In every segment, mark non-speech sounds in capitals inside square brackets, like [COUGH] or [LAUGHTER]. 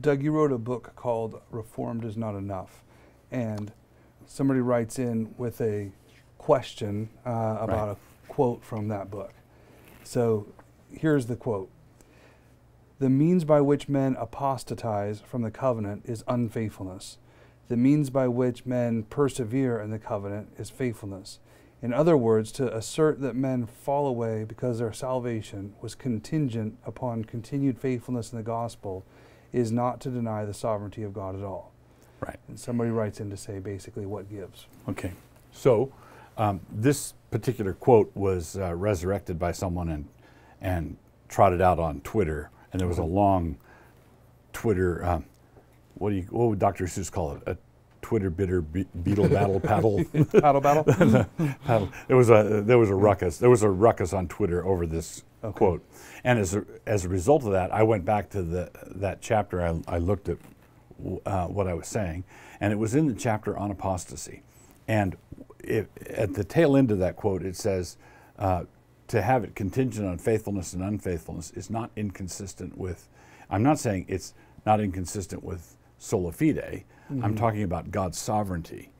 Doug, you wrote a book called Reformed is Not Enough. And somebody writes in with a question uh, about Right. a quote from that book. So here's the quote The means by which men apostatize from the covenant is unfaithfulness. The means by which men persevere in the covenant is faithfulness. In other words, to assert that men fall away because their salvation was contingent upon continued faithfulness in the gospel is not to deny the sovereignty of God at all. Right. And somebody writes in to say basically what gives. Okay. So um, this particular quote was uh, resurrected by someone and and trotted out on Twitter, and there was a long Twitter. Um, what do you? What would Dr. Seuss call it? A Twitter bitter be- beetle battle paddle. [LAUGHS] [LAUGHS] Paddle battle? [LAUGHS] paddle. There was a there was a ruckus. There was a ruckus on Twitter over this Okay. quote, and as a, as a result of that, I went back to the that chapter. I, I looked at uh, what I was saying, and it was in the chapter on apostasy. And it, at the tail end of that quote, it says, uh, "To have it contingent on faithfulness and unfaithfulness is not inconsistent with." I'm not saying it's not inconsistent with sola fide. I'm talking about God's sovereignty.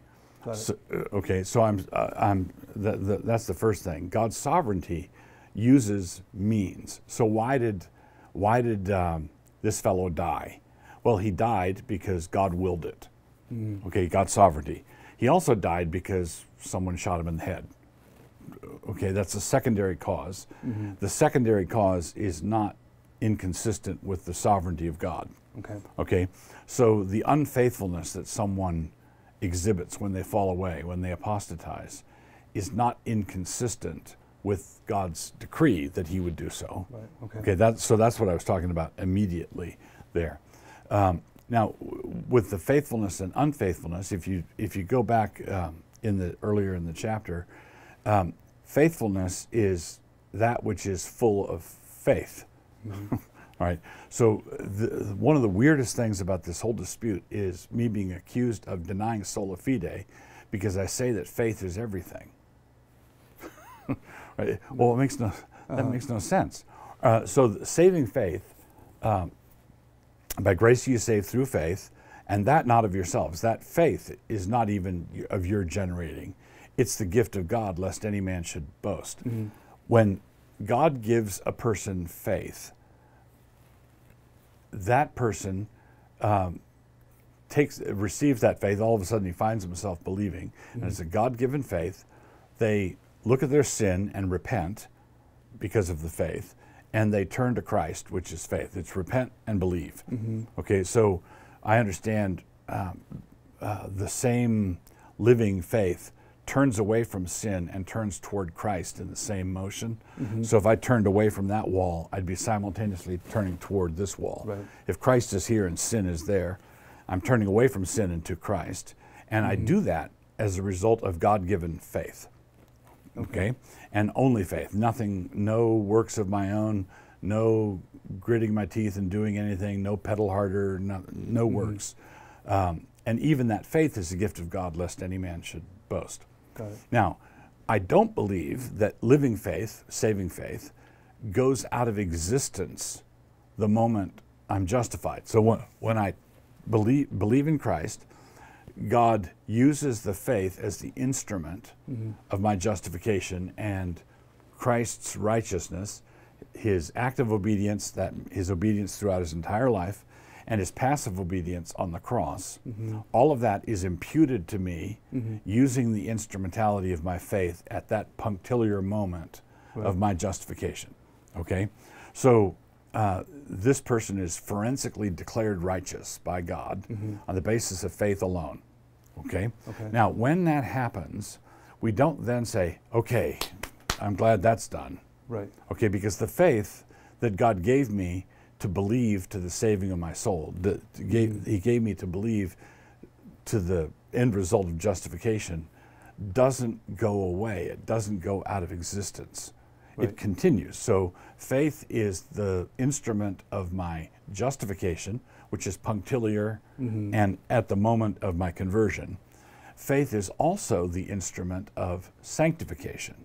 So, uh, okay, so I'm, uh, I'm the, the, that's the first thing. God's sovereignty uses means. So why did, why did um, this fellow die? Well, he died because God willed it. Okay, God's sovereignty. He also died because someone shot him in the head. Okay, that's a secondary because The secondary cause is not inconsistent with the sovereignty of God. Okay. Okay, so the unfaithfulness that someone exhibits when they fall away, when they apostatize, is not inconsistent with God's decree that He would do so. Right. Okay. Okay, that, so that's what I was talking about immediately there. Um, now, w- with the faithfulness and unfaithfulness, if you if you go back um, in the earlier in the chapter, um, faithfulness is that which is full of faith. [LAUGHS] All right. So the, one of the weirdest things about this whole dispute is me being accused of denying sola fide, because I say that faith is everything. Right? Well, it makes no that makes no sense. Uh, so saving faith, um, by grace you save through faith, and that not of yourselves. That faith is not even of your generating. It's the gift of God, lest any man should boast. When God gives a person faith, that person um, takes receives that faith. All of a sudden, he finds himself believing, and it's a God-given faith. They look at their sin and repent because of the faith, and they turn to Christ, which is faith. It's repent and believe. Okay, so I understand um, uh, the same living faith turns away from sin and turns toward Christ in the same motion. So if I turned away from that wall, I'd be simultaneously turning toward this wall. Right. If Christ is here and sin is there, I'm turning away from sin into Christ. And I do that as a result of God given faith. Okay. And only faith. Nothing, no works of my own, no gritting my teeth and doing anything, no pedal harder, no, no works. Um, and even that faith is a gift of God, lest any man should boast. Got it. Now, I don't believe that living faith, saving faith, goes out of existence the moment I'm justified. So when, when I believe, believe in Christ, God uses the faith as the instrument of my justification and Christ's righteousness, his active obedience, that his obedience throughout his entire life, and his passive obedience on the cross. All of that is imputed to me using the instrumentality of my faith at that punctiliar moment of my justification. Okay? So uh, this person is forensically declared righteous by God on the basis of faith alone. Okay? Okay. Now, when that happens, we don't then say, okay, I'm glad that's done. Right. Okay, because the faith that God gave me to believe to the saving of my soul, that gave, mm-hmm. He gave me to believe to the end result of justification, doesn't go away. It doesn't go out of existence. It continues. So faith is the instrument of my justification, which is punctiliar and at the moment of my conversion. Faith is also the instrument of sanctification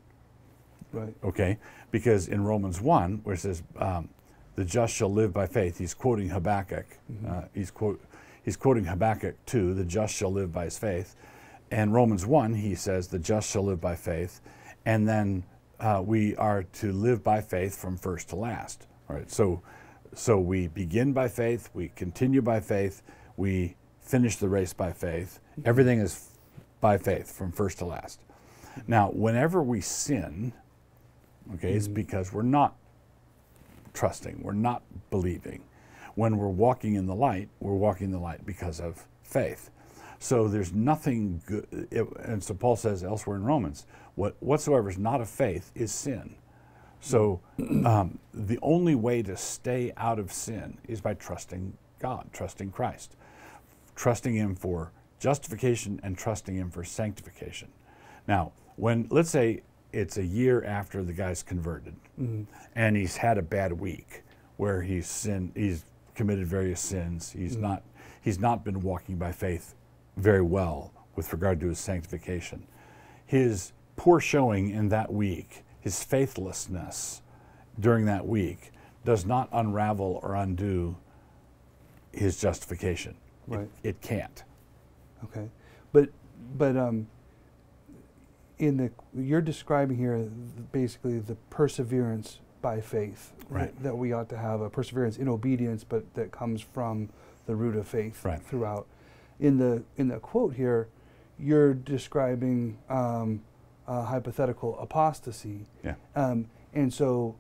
Right. okay? Because in Romans 1, where it says, um, the just shall live by faith. He's quoting Habakkuk. Uh, he's, quote, he's quoting Habakkuk 2, the just shall live by his faith. And Romans 1, he says, the just shall live by faith. And then uh, we are to live by faith from first to last. All right, so, so we begin by faith, we continue by faith, we finish the race by faith. Everything is by faith from first to last. Now, whenever we sin, okay, it's mm-hmm. because we're not trusting, we're not believing. When we're walking in the light, we're walking in the light because of faith. So there's nothing good, it, and so Paul says elsewhere in Romans, what, whatsoever is not of faith is sin. So um, the only way to stay out of sin is by trusting God, trusting Christ, trusting Him for justification and trusting Him for sanctification. Now, when let's say it's a year after the guy's converted, and he's had a bad week where he's sinned, he's committed various sins. He's not he's not been walking by faith very well with regard to his sanctification. His poor showing in that week, his faithlessness during that week, does not unravel or undo his justification. It- Right. It, can't. Okay, but but um, in the you're describing here basically the perseverance by faith Right. that, that we ought to have a perseverance in obedience, but that comes from the root of faith Right. throughout. In the in the quote here, you're describing um, a hypothetical apostasy, Yeah. um, and so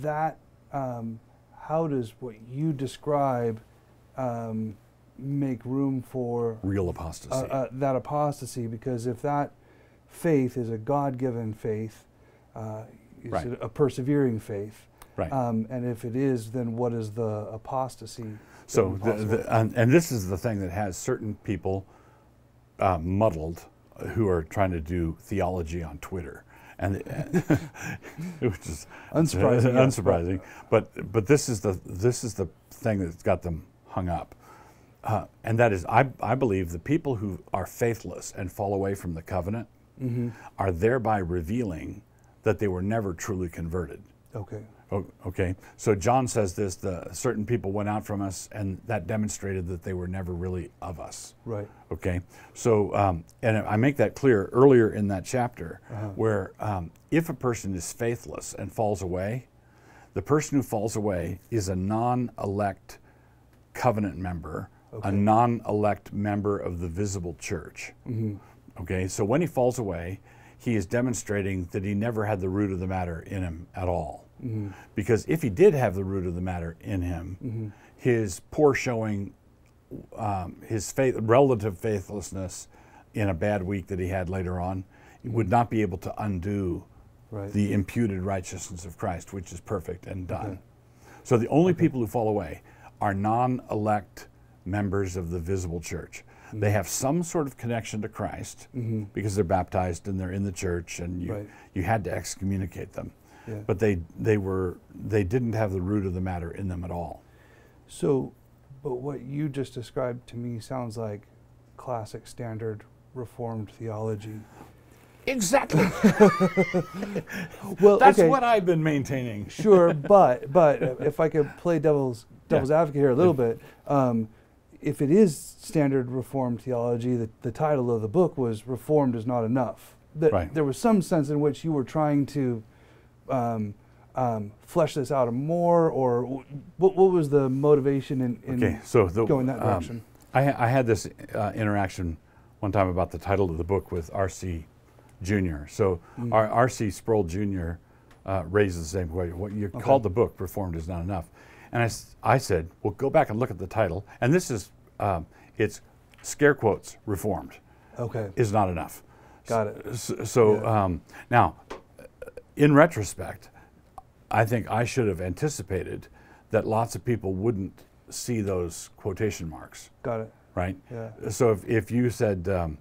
that um, how does what you describe um, make room for Real uh, apostasy. uh, that apostasy because if that faith is a God-given faith, uh, is Right. it a persevering faith? right. Um, and if it is, then what is the apostasy? So, the, the, and, and this is the thing that has certain people uh, muddled uh, who are trying to do theology on Twitter. And [LAUGHS] which is Unsurprising, yeah. unsurprising. But but this is the this is the thing that's got them hung up, uh, and that is I I believe the people who are faithless and fall away from the covenant Mm-hmm. are thereby revealing that they were never truly converted. okay, Okay, so John says this: the certain people went out from us, and that demonstrated that they were never really of us. right, Okay, so um, and I make that clear earlier in that chapter, Uh-huh. where um, if a person is faithless and falls away, the person who falls away is a non-elect covenant member, Okay. a non-elect member of the visible church. Mm-hmm. Okay, so when he falls away, he is demonstrating that he never had the root of the matter in him at all. Mm-hmm. Because if he did have the root of the matter in him, his poor showing, um, his faith, relative faithlessness in a bad week that he had later on, would not be able to undo right, the imputed righteousness of Christ, which is perfect and done. So the only people who fall away are non elect members of the visible church. They have some sort of connection to Christ because they're baptized and they're in the church and you, Right. you had to excommunicate them. Yeah. But they, they, were, they didn't have the root of the matter in them at all. So, but what you just described to me sounds like classic standard Reformed theology. Exactly. [LAUGHS] Well, That's okay. what I've been maintaining. sure, [LAUGHS] but but if I could play devil's devil's advocate here a little bit, um, if it is standard Reformed theology, the, the title of the book was "Reformed is Not Enough." That Right. there was some sense in which you were trying to um, um, flesh this out more, or w- what, what was the motivation in, in Okay, so the, going that um, direction? I, I had this uh, interaction one time about the title of the book with R.C. Jr. So Mm. R.C. Sproul Jr. Uh, raises the same question. What you Okay. called the book "Reformed is Not Enough," and I said, "Well, go back and look at the title." And this is um, it's scare quotes "Reformed okay, is not enough." got it. S- So Yeah. um, now, in retrospect, I think I should have anticipated that lots of people wouldn't see those quotation marks, Got it. right? Yeah. So if, if you said, um,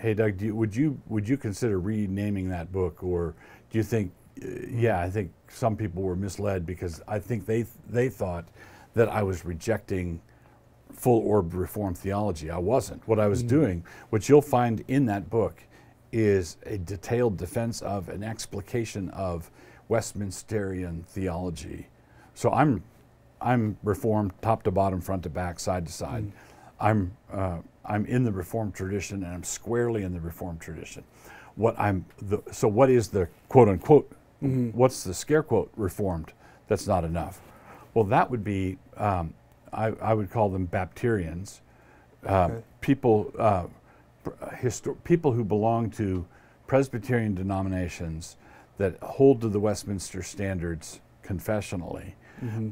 "Hey, Doug, do you, would you would you consider renaming that book, or do you think?" Uh, yeah, I think some people were misled because I think they they thought that I was rejecting full orb reform theology. I wasn't. What I was doing, which you'll find in that book, is a detailed defense of an explication of Westminsterian theology So I'm, I'm Reformed top to bottom, front to back, side to side. I'm, uh, I'm in the Reformed tradition, and I'm squarely in the Reformed tradition. What I'm, the, so what is the quote unquote? What's the scare quote Reformed? That's not enough. Well, that would be, um, I, I would call them Bapterians, uh, Okay. people, uh, people who belong to Presbyterian denominations that hold to the Westminster standards confessionally,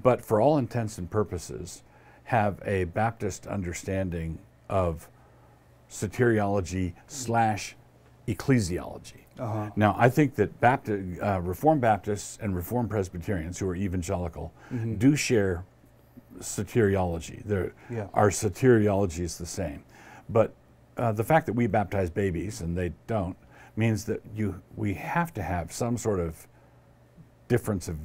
but for all intents and purposes, have a Baptist understanding of soteriology slash ecclesiology. Uh-huh. Now, I think that Baptist, uh, Reformed Baptists and Reformed Presbyterians who are evangelical do share soteriology. Yeah. Our soteriology is the same. But uh, the fact that we baptize babies and they don't means that you, we have to have some sort of difference of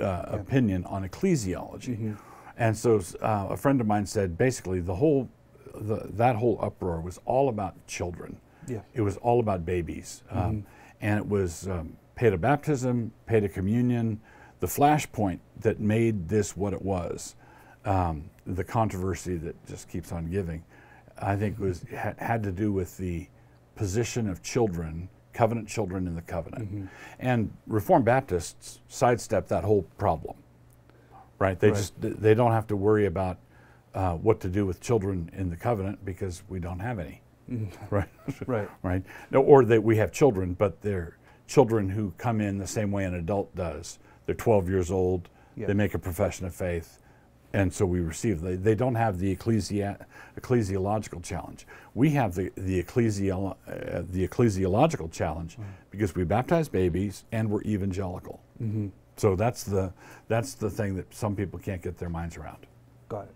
uh, opinion on ecclesiology. And so uh, a friend of mine said basically the whole, the, that whole uproar was all about children. Yeah. It was all about babies. Um, and it was um, paedobaptism, paid a communion. The flashpoint that made this what it was, um, the controversy that just keeps on giving, I think was ha- had to do with the position of children, covenant children in the covenant. And Reformed Baptists sidestep that whole problem right? They Right. just they don't have to worry about uh, what to do with children in the covenant because we don't have any, [LAUGHS] right? Right. right? No, or that we have children, but they're children who come in the same way an adult does. They're 12 years old. Yeah. They make a profession of faith, and so we receive. They, they don't have the ecclesia, ecclesiological challenge. We have the the, uh, the ecclesiological challenge because we baptize babies and we're evangelical. So that's the that's the thing that some people can't get their minds around. Got it.